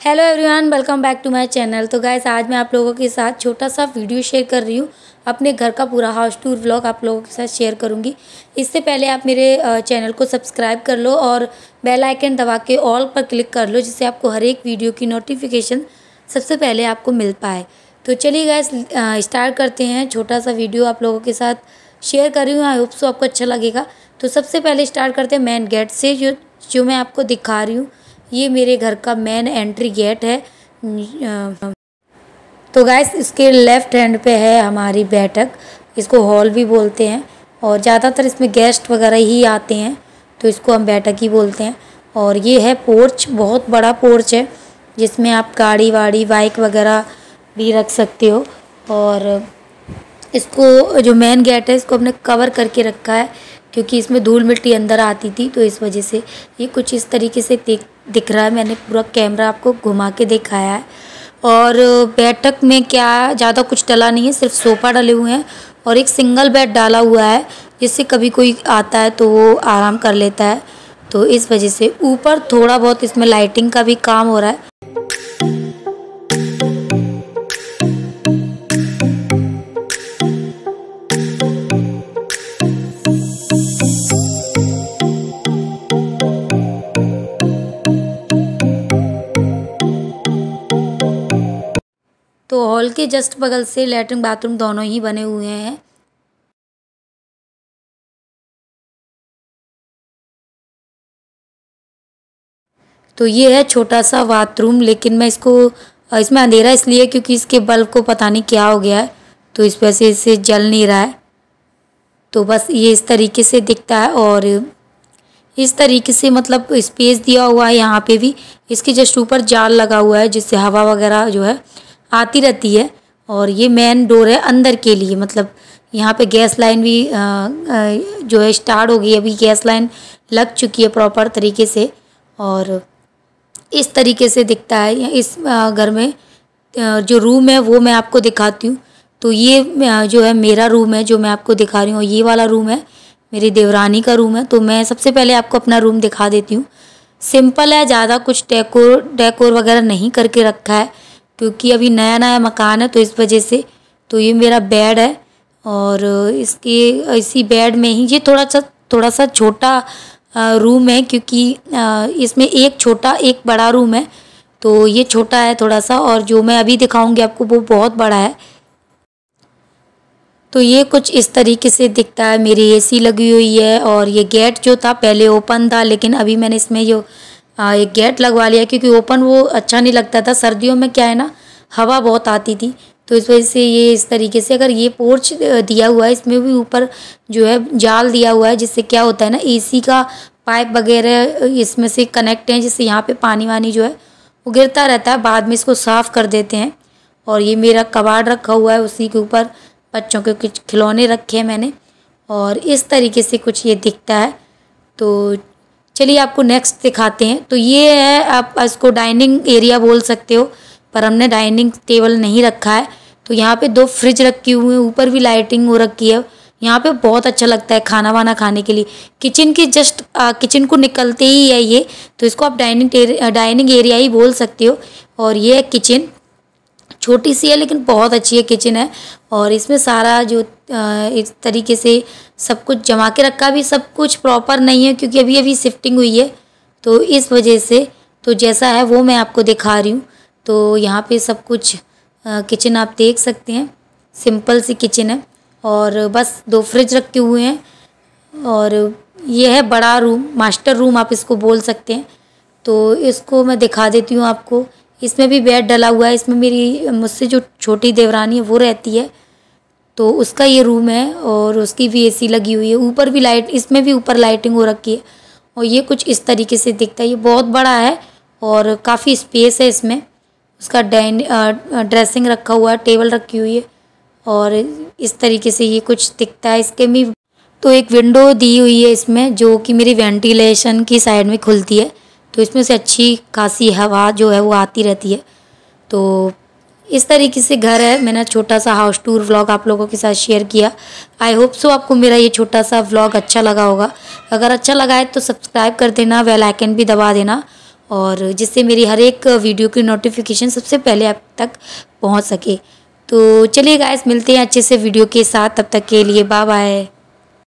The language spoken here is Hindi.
Hello everyone welcome back to my channel तो गाइस आज मैं आप लोगों के साथ छोटा सा वीडियो शेयर कर रही हूँ। अपने घर का पूरा हाउस टूर व्लॉग आप लोगों के साथ शेयर करूँगी। इससे पहले आप मेरे चैनल को सब्सक्राइब कर लो और बेल आइकन दबा के ऑल पर क्लिक कर लो, जिससे आपको हर एक वीडियो की नोटिफिकेशन सबसे पहले आपको मिल पाए। तो चलिए गाइस स्टार्ट करते हैं। छोटा सा वीडियो आप लोगों के साथ शेयर कर रही हूँ। आई होप सो आपको अच्छा लगेगा। तो सबसे पहले स्टार्ट करते हैं। मेन गेट से जो जो मैं आपको दिखा रही हूँ। ये मेरे घर का मेन एंट्री गेट है। तो गैस इसके लेफ़्ट हैंड पे है हमारी बैठक। इसको हॉल भी बोलते हैं और ज़्यादातर इसमें गेस्ट वगैरह ही आते हैं तो इसको हम बैठक ही बोलते हैं। और ये है पोर्च बहुत बड़ा पोर्च है, जिसमें आप गाड़ी वाड़ी बाइक वगैरह भी रख सकते हो। और इसको जो मेन गेट है, इसको हमने कवर करके रखा है। क्योंकि इसमें धूल मिट्टी अंदर आती थी तो इस वजह से ये कुछ इस तरीके से दिख दिख रहा है। मैंने पूरा कैमरा आपको घुमा के दिखाया है। और बैठक में क्या ज़्यादा कुछ डला नहीं है, सिर्फ़ सोफ़ा डले हुए हैं और एक सिंगल बेड डाला हुआ है, जिससे कभी कोई आता है तो वो आराम कर लेता है। तो इस वजह से ऊपर थोड़ा बहुत इसमें लाइटिंग का भी काम हो रहा है। तो हॉल के जस्ट बगल से लेटरिन बाथरूम दोनों ही बने हुए हैं। तो ये है छोटा सा बाथरूम, लेकिन मैं इसको, इसमें अंधेरा इसलिए क्योंकि इसके बल्ब को पता नहीं क्या हो गया है तो इस वजह से इसे जल नहीं रहा है। तो बस ये इस तरीके से दिखता है और इस तरीके से मतलब स्पेस दिया हुआ है यहाँ पे भी। इसके जस्ट ऊपर जाल लगा हुआ है जिससे हवा वगैरह जो है आती रहती है और ये मेन डोर है अंदर के लिए। मतलब यहाँ पे गैस लाइन भी आ, आ, जो है स्टार्ट हो गई अभी गैस लाइन लग चुकी है प्रॉपर तरीके से और इस तरीके से दिखता है। इस घर में जो रूम है वो मैं आपको दिखाती हूँ। तो ये जो है मेरा रूम है जो मैं आपको दिखा रही हूँ ये वाला रूम है मेरी देवरानी का रूम है। तो मैं सबसे पहले आपको अपना रूम दिखा देती हूँ। सिंपल है ज़्यादा कुछ डेकोर डेकोर वगैरह नहीं करके रखा है। क्योंकि अभी नया नया मकान है तो इस वजह से तो ये मेरा बेड है और इसके, इसी बेड में ही, ये थोड़ा सा थोड़ा सा छोटा रूम है क्योंकि इसमें एक छोटा, एक बड़ा रूम है तो ये छोटा है थोड़ा सा और जो मैं अभी दिखाऊँगी आपको वो बहुत बड़ा है। तो ये कुछ इस तरीके से दिखता है, मेरी एसी लगी हुई है और ये गेट जो था पहले ओपन था, लेकिन अभी मैंने इसमें जो एक गेट लगवा लिया क्योंकि ओपन वो अच्छा नहीं लगता था। सर्दियों में क्या है ना, हवा बहुत आती थी। तो इस वजह से ये इस तरीके से अगर ये पोर्च दिया हुआ है, इसमें भी ऊपर जो है जाल दिया हुआ है, जिससे क्या होता है ना एसी का पाइप वगैरह इसमें से कनेक्ट हैं, जिससे यहाँ पे पानी वानी जो है वो गिरता रहता है। बाद में इसको साफ़ कर देते हैं। और ये मेरा कबाड़ रखा हुआ है उसी के ऊपर। बच्चों के कुछ खिलौने रखे हैं मैंने। और इस तरीके से कुछ ये दिखता है। तो चलिए आपको नेक्स्ट दिखाते हैं। तो ये है, आप इसको डाइनिंग एरिया बोल सकते हो, पर हमने डाइनिंग टेबल नहीं रखा है। तो यहाँ पे दो फ्रिज रखी हुई हैं, ऊपर भी लाइटिंग हो रखी है। यहाँ पे बहुत अच्छा लगता है खाना वाना खाने के लिए। किचन के जस्ट किचन को निकलते ही है ये। तो इसको आप डाइनिंग डाइनिंग एरिया ही बोल सकते हो। और ये है किचन छोटी सी है, लेकिन बहुत अच्छी है किचन है। और इसमें सारा जो इस तरीके से सब कुछ जमा के रखा भी सब कुछ प्रॉपर नहीं है, क्योंकि अभी अभी शिफ्टिंग हुई है। तो इस वजह से तो जैसा है, वो मैं आपको दिखा रही हूँ। तो यहाँ पे सब कुछ किचन आप देख सकते हैं। सिंपल सी किचन है। और बस दो फ्रिज रखे हुए हैं। और ये है बड़ा रूम मास्टर रूम आप इसको बोल सकते हैं। तो इसको मैं दिखा देती हूँ आपको। इसमें भी बेड डला हुआ है, इसमें मेरी, मुझसे जो छोटी देवरानी है, वो रहती है। तो उसका ये रूम है और उसकी भी एसी लगी हुई है। ऊपर भी लाइट इसमें भी ऊपर लाइटिंग हो रखी है। और ये कुछ इस तरीके से दिखता है। ये बहुत बड़ा है और काफ़ी स्पेस है इसमें। उसका डाइन ड्रेसिंग रखा हुआ है टेबल रखी हुई है। और इस तरीके से ये कुछ दिखता है। इसके भी तो एक विंडो दी हुई है इसमें, जो कि मेरी वेंटिलेशन की साइड में खुलती है। तो इसमें से अच्छी खासी हवा जो है वो आती रहती है। तो इस तरीके से घर है। मैंने छोटा सा हाउस टूर व्लॉग आप लोगों के साथ शेयर किया। आई होप सो आपको मेरा ये छोटा सा व्लॉग अच्छा लगा होगा। अगर अच्छा लगा है तो सब्सक्राइब कर देना बेल आइकन भी दबा देना और जिससे मेरी हर एक वीडियो की नोटिफिकेशन सबसे पहले आप तक पहुँच सके। तो चलिए गाइस मिलते हैं अच्छे से वीडियो के साथ। तब तक के लिए बाय बाय